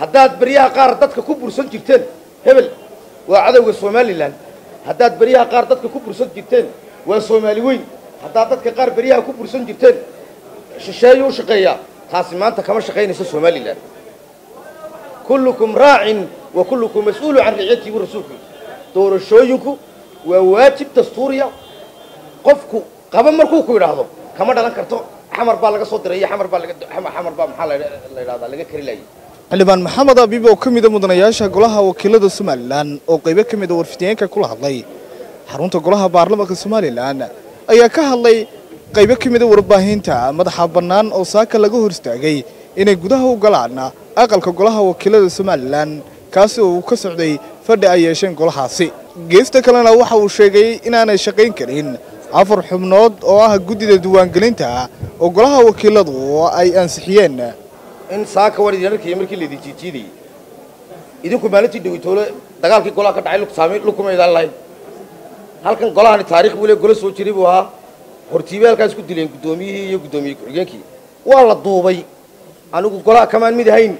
haddaad beryaha qaar dadka ku bursan jirteen hebel waa cadowga somalilan haddaad beryaha qaar dadka ku bursan jirteen waa soomaali weyn. Haddaad dadka qaar beryaha ku bursan jirteen shisheeyu u shaqeeyaa taasi maanta kama shaqaynayso somalilan kullukum raacin wa kullukum mas'uulu can ricyatii bu rasuulku doorashooyinku waa waajib dastuuriya. Qofku qaba markuu ku idhaahdo kama dhalan karto. Xamar baa laga soo diray iyo xamar baa laga xamar baa maxaa la idhahdaa laga kari laayay xildhibaan maxamed abiib oo ka mida mudanayaasha golaha wakiilada somalilan oo qaybo ka mida warfidiyeenka kula hadlay. Xarunta golaha baarlamaanka somalilan ayaa ka hadlay qaybo ka mida warbaahinta madaxa bannaan oo saaka laga hor istaagay inay gudaha u galaan aqalka golaha wakiilada somalilan kaasi oo uu ka socday fadhi ay yeesheen golahaasi. Geesta kalena waxa uu sheegay inaanay shaqayn karin afar xubnood oo ah guddida diiwaangelinta oo golaha wakiiladu ay ansixiyeen in saaka war idin arkaya markii laydin jiijiidayay idinku maalintii dhawitoole dagaalkii golaha ka dhacay saamayn lukuma idaan lahayn halkan golahani taarikh buu le golo soo jiray buu ahaa hortiibay halkaas ku dileen guddoomiyihii iyo guddoomiye ku-xigeenkii waa la duubay anigu golaha kamaan mid ahayn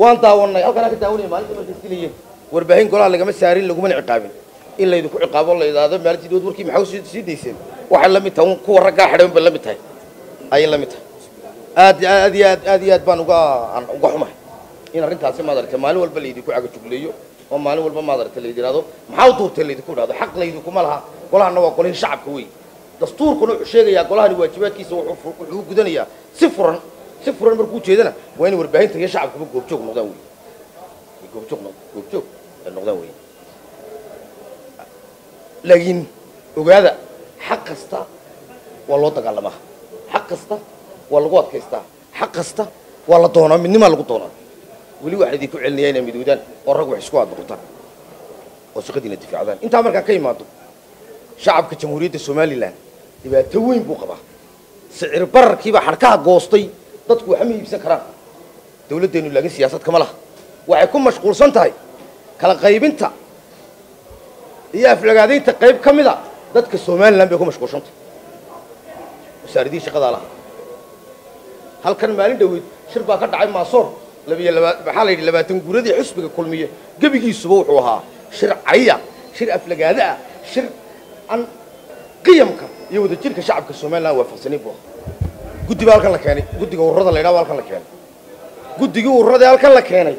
waan daawannay halkanaa ka daawanaya maalinta markay dilayeen warbaahin golaha lagama saarin lagumana ciqaabin in laydinku ciqaabo la idhaahdo maalintii dood warkii maxaa sii dayseen waxay la mid tahay kuwa raggaa xidhan bay la mid tahay ayay la mid tahay aad aad iyo aad aad iyo aad baan uga uga xumahay in arrintaasi maadaragtay maalin walba laydinku cagajugleeyo oo maalin walba maadaragtay laydi ihahdo maxaa u duurtay laydinku idhahdo xaq laydinkuma laha. Golahana waa golihii shacabka wey dastuurkuna wuxuu sheegayaa golahani waajibaadkiisa wuxuu gudanayaa. Si furan si furan markuu jeedana waa inay warbaahinta iyo shacabkuba goobjoog noqdaan wey goobjoog goobjoog noqdaan wey laakiin ogaada xaq kasta waa loo dagaalamaa xaq kasta waa lagu adkaystaa xaq kasta waa la doonaa midnimaa lagu doonaa. Weli waxaa idinku celinayaa inay midoodaan oo rag wax isku aad noqotaan. Oo shaqadiina difaacdaan intaa markaan ka imaado shacabka jamhuuriyadda somalilan dhibaato weyn buu qabaa. Sicir bararkiibaa xadhkaha goostay dadku waxma iibsan karaan. Dawladdeennu laakiin siyaasad kama laha. Waxay ku mashquulsan tahay kala qaybinta iyo aflagaadaynta qayb ka mida dadka somalilan bay ku mashquulsantay wasaaradihii shaqadaa laha halkan maalin dhaweyd shir baa ka dhacay maasoor maxaa la yidhi labaatan guuradii xusbiga kulmiye. Gebigiisuba wuxuu ahaa shir caya shir aflagaada ah shir aan qiyamka iyo wadajirka shacabka somalilan waafaqsanayn buu ahaa guddi baa halkan la keenay guddiga ururada la yidhaha baa halkan la keenay. Guddigii ururada halkan la keenay.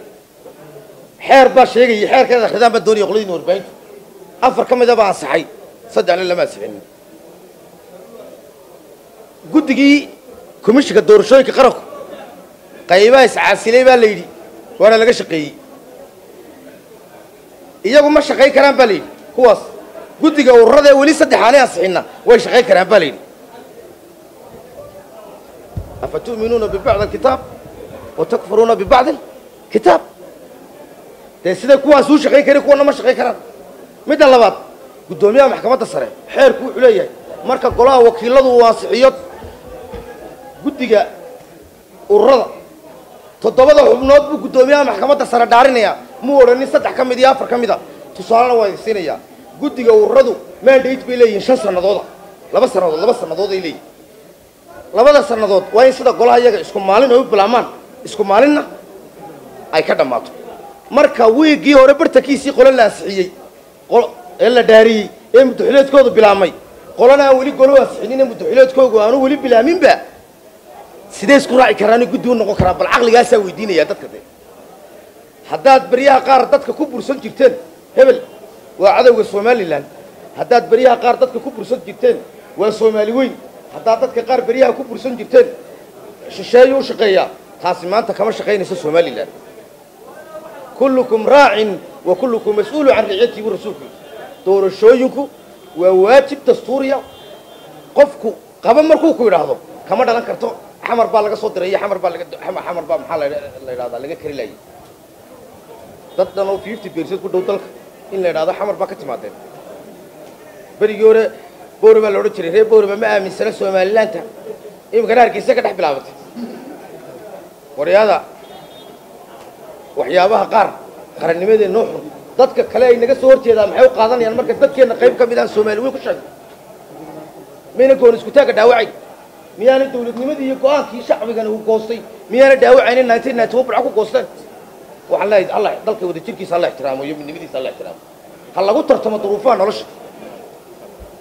Xeer baa sheegayay xeerkeeda akhridaan baa doonaya qoladiina warbaahintu. Afar ka mida baa ansaxay saddexna lama ansixinin guddigii komishinka doorashooyinka qaranku qaybaha iscaasilay baa la yidhi waana laga shaqeeyey. Iyagu ma shaqayn karaan baa la yidhi kuwaas guddiga ururada ee weli saddex aanay ansixinna way shaqayn karaan baa la yidhi. Afa tu'minuuna bibacdi alkitaab wa takfuruuna bibacdi alkitaab dee siday kuwaas uu shaqayn karin kuwana ma shaqayn karaan. Midda labaad guddoomiyaha maxkamadda sare xeerku wuxuu leeyahay marka golaha wakiiladu uu ansixiyo guddiga ururada toddobada xubnood buu guddoomiyaha maxkamadda sare dhaarinayaa muu odhanin saddex ka mid iyo afar ka mida tusaalena waa siinayaa guddiga ururadu mandate bay leeyihiin shan sannadooda laba sannadood laba sannadood ay leeyihiin labada sannadood waa in sida golaha iyaga isku maalin ay u bilaamaan. Isku maalinna ay ka dhammaato. Marka wiiggii hore bartankiisii qolo la ansixiyey ee la dhaariyey ee muddaxileedkoodu bilaabmay qolana aan weli golo ansixinin ee muddaxileedkoogu aanu weli bilaaminba sidee isku raaci karaani guddi u noqon karaa bal caqligaasaa weydiinayaa dadka de haddaad beryaha qaar dadka ku bursan jirteen hebel waa cadowga somalilan haddaad beryaha qaar dadka ku bursan jirteen waa soomaali weyn. Haddaad dadka qaar beryaha ku bursan jirteen shisheeyu u shaqeeyaa taasi maanta kama shaqaynayso somalilan kullukum raacin wa kullukum mas'uulu can ricyatii bu rasuulku doorashooyinku waa waajib dastuuriya. Qofku qaba markuu ku idhaahdo kama dhalan karto xamar baa laga soo diray iyo xamar baa laga xamar baa maxaa la idhahdaa laga kari laayay. Dad dhan oo fifty percent ku dhow dalka in la idhahdo xamar baa ka timaadeen berigii hore boore baa la odhan jiray reer booreba ma aaminsana somalilaanta iminkana hargeysa ka dhex bilaabatay. Waryaada waxyaabaha qaar qarannimadee noo xun dadka kale ay naga soo horjeedaan maxay u qaadanayaan marka dadkeenna qayb ka mid aan soomaali weyn ku sheegno mayna goon iskutaagga dhaawacayn miyaana dawladnimadii iyo go'aankii shacbigana uu goostay. Miyaana dhaawacaynin nineteen ninety one burca ku goosteen waxaan leeyahay alla dalka wada jirkiisa alla ixtiraamo iyo midnimadiisa alla ixtiraamo. Ha lagu tartamo duruufaha nolosha.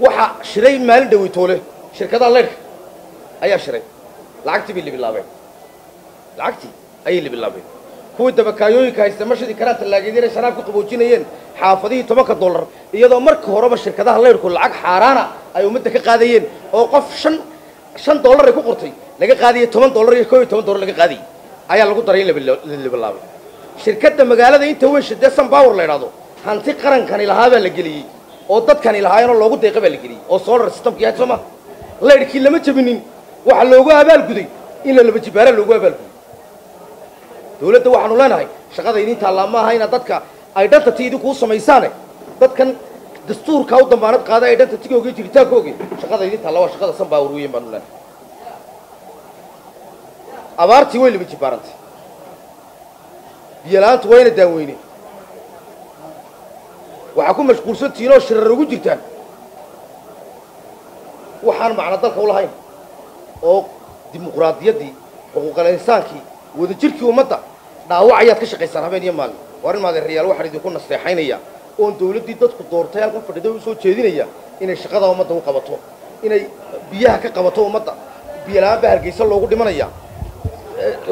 Waxa shiray maalin dhaweytoole shirkadaha leyrka ayaa shiray lacagtii bay libilaabeen. Lacagtii ayay libilaabeen. Kuwii dabakaayooyinka haysta mashadii karaa tallaageedyana sharaab ku qaboojinayeen xaafadihii tobanka dollar iyadoo marka horeba shirkadaha leyrku lacag xaaraana ay ummadda ka qaadayeen oo qof shan shan dollar ay ku qortay laga qaadayay toban dollar iyo koo toban dollar laga qaadayay ayaa lagu daray in la libilaabay shirkadda magaalada inta weyn shidee sunpower la idhaahdo hanti qarankani lahaa baa la geliyey oo dadkani lahaayeenoo loogu deeqa baa la geliyey oo solar systemkii ahayd soo ma? Leyrhkii lama jabinin waxaa loogu abaalguday in la laba jibaara loogu abaalguday dawladda waxaanu leenahay shaqada idin taallaa ma inaad dadka identity idinkuu samaysaane. Dadkan dastuurkaa u dambaanad qaada identitygooga iyo jiritaankooga shaqada idin taalla waa shaqada sunpower weyn baanu leenahay abaartii way laba jibaarantay biyo-la-aantu waa ina daaweyne. Waxaa ku mashquulsantihiin oo shirar ugu jirtaan. Waxaan macno dalka u lahayn oo dimuqraadiyaddii xuquuqal insaankii wadajirkii ummadda dhaawac ayaad ka shaqaysaan habeen iyo maalin. War in maadeerayaal waxaan idinku nasteexaynaya oon dawladdii dadku doortay halkan fadhida u soo jeedinaya inay shaqada ummadda u qabato inay biyaha ka qabato ummadda biyola-aan baa hargeysa loogu dhimanaya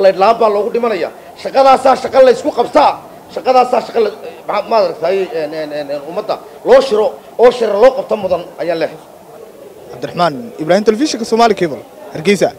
laydh-la-aan baa loogu dhimanaya shaqadaasaa shaqa laysku qabtaa shaqadaasaa shaqa maad aragtay ummadda loo shiro oo shira loo qabta mudan ayaan leehay cabdiraxmaan ibraahim telefishinka somaali cable hargeysa